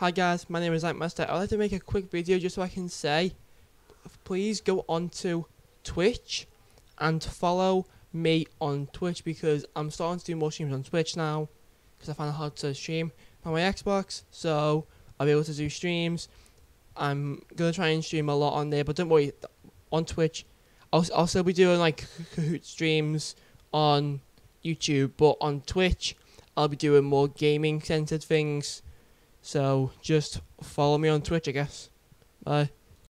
Hi guys, my name is Master. I'd like to make a quick video just so I can say, please go on to Twitch and follow me on Twitch because I'm starting to do more streams on Twitch now because I find it hard to stream on my Xbox. So I'll be able to do streams. I'm gonna try and stream a lot on there, but don't worry, on Twitch, I'll I'll still be doing like Kahoot streams on YouTube, but on Twitch, I'll be doing more gaming centered things. So just follow me on Twitch, I guess. Bye.